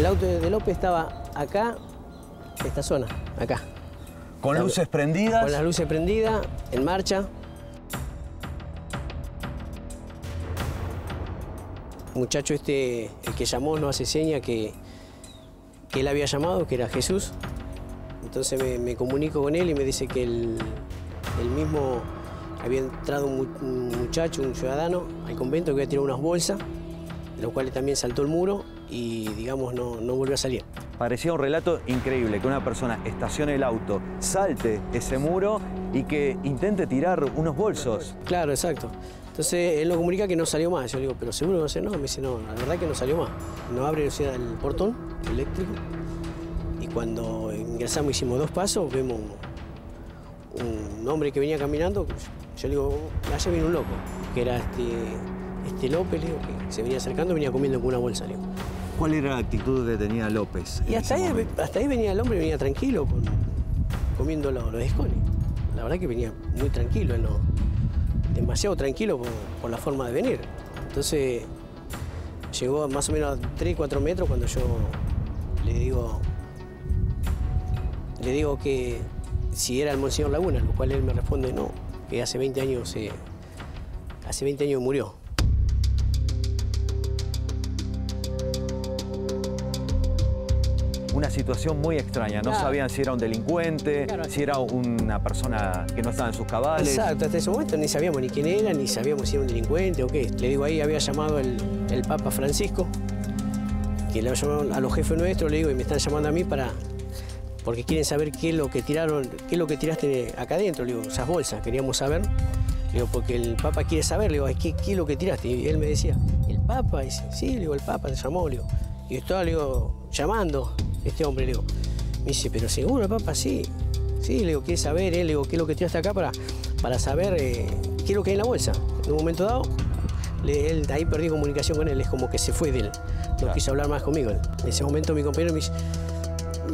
El auto de López estaba acá, esta zona, acá. Con luces prendidas. Con las luces prendidas, en marcha. El muchacho este, el que llamó, nos hace seña que, que él había llamado, que era Jesús. Entonces me, me comunico con él y me dice que el, el mismo había entrado un muchacho, un ciudadano, al convento que había tirado unas bolsas, de los cuales también saltó el muro y, digamos, no, no volvió a salir. Parecía un relato increíble que una persona estacione el auto, salte ese muro y que intente tirar unos bolsos. Claro, exacto. Entonces él nos comunica que no salió más. Yo le digo, ¿pero seguro que no sé? No, me dice, no, la verdad que no salió más. Nos abre o sea, el portón eléctrico y cuando ingresamos hicimos dos pasos, vemos un, un hombre que venía caminando. Yo le digo, allá viene un loco, que era este, este López, le digo, que se venía acercando, venía comiendo con una bolsa. Le digo. ¿Cuál era la actitud que tenía López? Y hasta ahí, hasta ahí venía el hombre, venía tranquilo, con- comiendo los, los escones. La verdad que venía muy tranquilo, no, demasiado tranquilo por, por la forma de venir. Entonces llegó más o menos a 3, 4 metros cuando yo le digo, le digo que si era el Monseñor Laguna, lo cual él me responde no, que hace 20 años, eh, hace 20 años murió. Una situación muy extraña. No Claro. sabían si era un delincuente, Claro. si era una persona que no estaba en sus cabales. Exacto, hasta ese momento ni sabíamos ni quién era, ni sabíamos si era un delincuente o qué. Le digo, ahí había llamado el, el Papa Francisco, que le llamado a los jefes nuestros, le digo, y me están llamando a mí para. porque quieren saber qué es lo que tiraron, qué es lo que tiraste acá adentro, le digo, esas bolsas, queríamos saber. Le digo, porque el Papa quiere saber, le digo, ¿qué, qué es lo que tiraste? Y él me decía, ¿el Papa? dice, sí, le digo, el Papa te llamó, le digo. Y estaba, le digo, llamando, este hombre, le digo. Me dice, pero seguro el Papa sí. Sí, le digo, quiere saber, él, le digo, qué es lo que tiraste acá para, para saber eh, qué es lo que hay en la bolsa. En un momento dado, le- él, ahí perdí comunicación con él, es como que se fue de él. No Claro. quiso hablar más conmigo. En ese momento mi compañero me dice,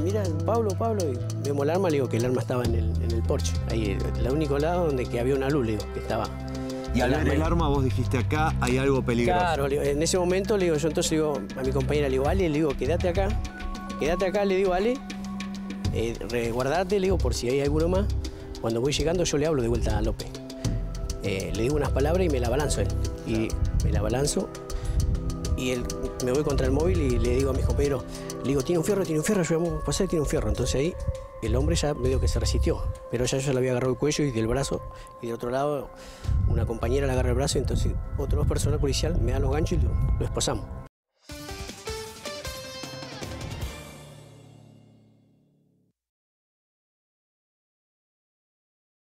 mira, Pablo, Pablo, y vemos el arma, le digo que el arma estaba en el, en el porche, ahí, el único lado donde que había una luz, le digo, que estaba. Y al ver el arma vos dijiste acá hay algo peligroso. Claro, en ese momento le digo, yo entonces digo a mi compañera, le digo, Ale, le digo, quédate acá, quédate acá, le digo, Ale, eh, resguardate, le digo, por si hay alguno más. Cuando voy llegando yo le hablo de vuelta a López. Eh, le digo unas palabras y me la balanzo a él. Y me la balanzo y él, me voy contra el móvil y le digo a mis compañeros, le digo, tiene un fierro, tiene un fierro, yo vamos a pasar, tiene un fierro. Entonces ahí el hombre ya medio que se resistió, pero ya yo le había agarrado el cuello y del brazo, y del otro lado una compañera le agarra el brazo, y entonces otras dos personas policial me dan los ganchos y lo, lo.